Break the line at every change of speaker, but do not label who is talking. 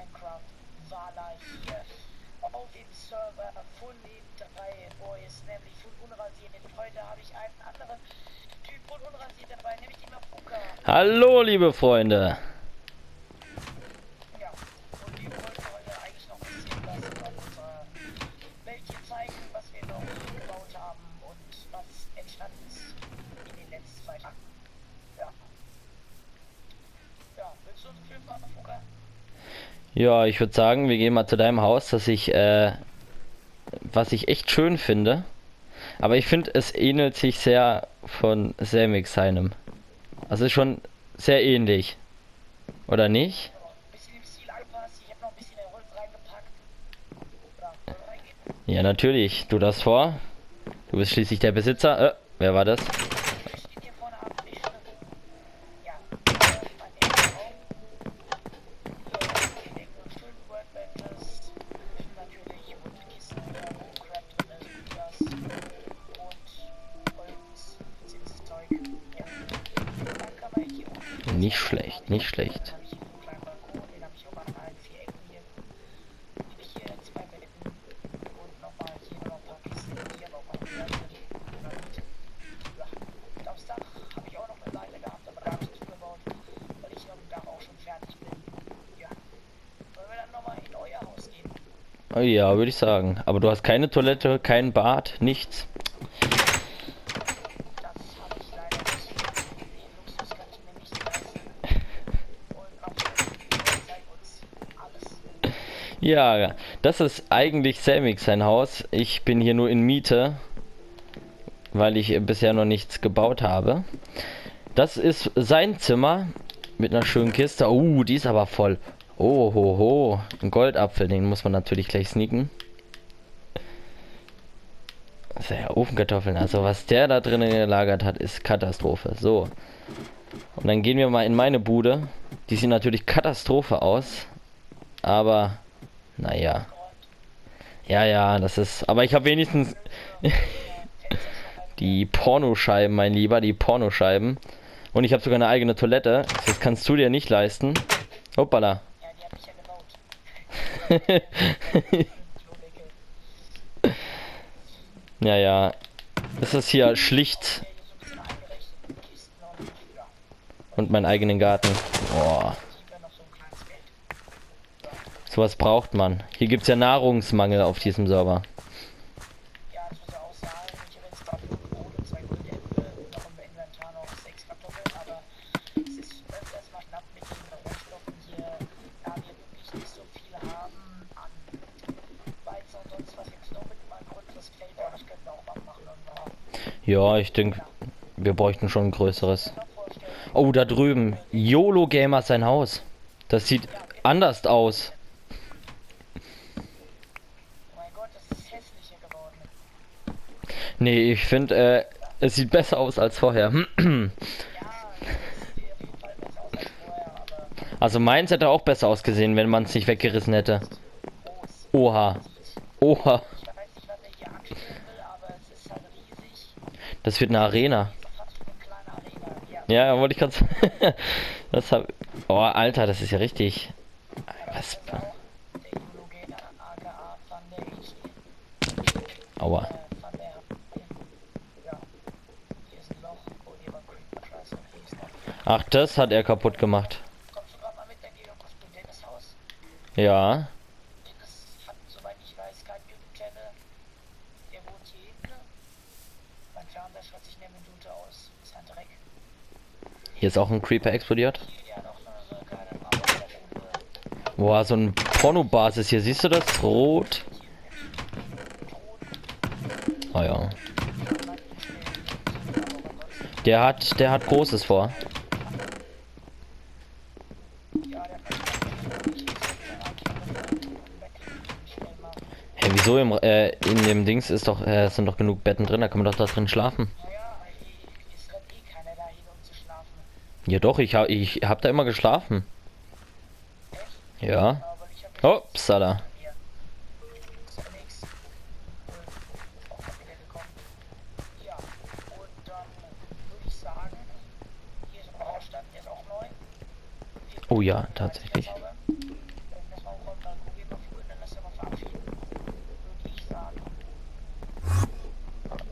Minecraft Wala hier auf dem Server von den drei Boys, nämlich von Unrasiert. Heute habe ich einen anderen Typ von Unrasiert dabei, nämlich die Mafuka.
Hallo, liebe Freunde.
Ja, und wir wollten heute eigentlich noch ein bisschen was von unserer Welt hier zeigen, was wir noch gebaut haben und was entstanden ist in den letzten zwei Tagen. Ja. Ja, willst du uns filmen, Mafuka?
Ja, ich würde sagen, wir gehen mal zu deinem Haus, dass ich, äh, was ich echt schön finde. Aber ich finde, es ähnelt sich sehr von Semix seinem. Also ist schon sehr ähnlich. Oder nicht?
Ja,
natürlich. Du das vor. Du bist schließlich der Besitzer. Äh, wer war das?
Euer Haus gehen?
Oh ja, würde ich sagen. Aber du hast keine Toilette, kein Bad, nichts.
Das habe ich leider nicht. Den Luxus kann ich mir nicht leisten. Und noch zeig uns alles.
Ja, das ist eigentlich Semix sein Haus. Ich bin hier nur in Miete, weil ich bisher noch nichts gebaut habe. Das ist sein Zimmer mit einer schönen Kiste. Oh, die ist aber voll. Oh, ho, ho. Ein Goldapfel, den muss man natürlich gleich sneaken. Das ist ja Ofenkartoffeln. Also was der da drinnen gelagert hat, ist Katastrophe. So. Und dann gehen wir mal in meine Bude. Die sieht natürlich Katastrophe aus. Aber, naja. Ja, ja, das ist. Aber ich habe wenigstens die Pornoscheiben, mein Lieber, die Pornoscheiben. Und ich habe sogar eine eigene Toilette. Das kannst du dir nicht leisten. Hoppala.
Ja, die ich ja gebaut. Klodeckel.
ja, ja. Das ist hier schlicht
und
meinen eigenen Garten. Boah,
sieht man noch so ein kleines Feld.
Sowas braucht man. Hier gibt's ja Nahrungsmangel auf diesem Server.
Ja, es muss ja auch sagen, ich habe jetzt gerade fünf Kohle, zwei Goldäpfel, noch im Inventar noch sechs Kartoffeln, aber es ist öfters mal knapp mit den Rohstoffen hier, da wir wirklich nicht so viel haben an Weizen und sonst was. Jetzt noch mit mal ein größeres Feld, aber das können wir auch mal machen und noch
Ja, ich denke, wir bräuchten schon ein größeres. Oh, da drüben. YOLO Gamer sein Haus. Das sieht anders aus.
Oh mein Gott, das ist hässlicher geworden.
Nee, ich finde, äh, es sieht besser aus als vorher. Also meins hätte auch besser ausgesehen, wenn man es nicht weggerissen hätte. Oha. Oha. Das wird eine Arena.
Ja,
wollte ich gerade Das hab. Oh, Alter, das ist ja richtig. Was? Aua.
Äh, Van der Ja. Hier ist ein Loch. Oh, hier war Creeper. Scheiße. Hier ist noch.
Ach, das hat er kaputt gemacht.
Kommst du gerade mal mit, dann geh doch kurz zu Dennis Haus.
Ja.
Dennis hat, soweit ich weiß, kein YouTube-Channel. Der wohnt hier hinten. Mein Fernseher schaut sich eine Minute aus. Ist ein Dreck.
Hier ist auch ein Creeper explodiert.
Der.
Boah, so ein Pornobasis hier. Siehst du das? Rot. Oh ja. Der hat, der hat Großes vor.
Ja, der kann ich
Hey, wieso im, äh, in dem Dings ist doch, äh, sind doch genug Betten drin, da kann man doch da drin schlafen. Ja doch, ich hab, ich hab da immer geschlafen. Ja.
Aber ich hab jetzt
Upsala.
hier. Ist ja nix. Äh, auch mal wieder gekommen. Ja, und dann würde ich sagen, hier ist ein Baustand, der ist auch neu. Hier
Oh ja,
ist
tatsächlich.
der Zauber. Wenn das rauskommt, dann gucken wir mal früh, dann lass wir mal verabschieden. Würde ich sagen.